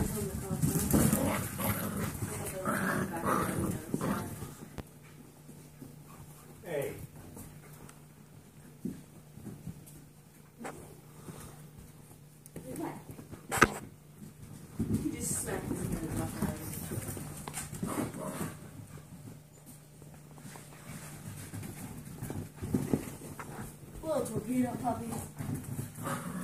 Hey. You just smacked in the. Well, torpedo puppies.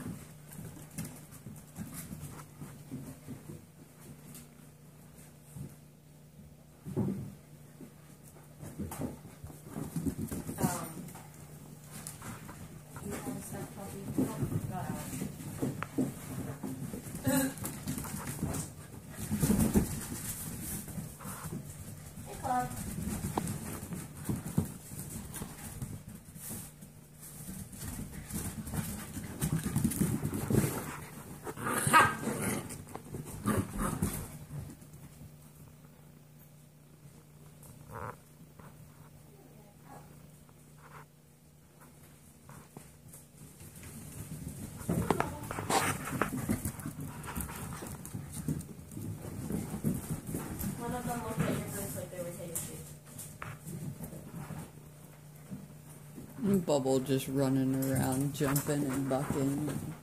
Hey, Bubble just running around, jumping and bucking.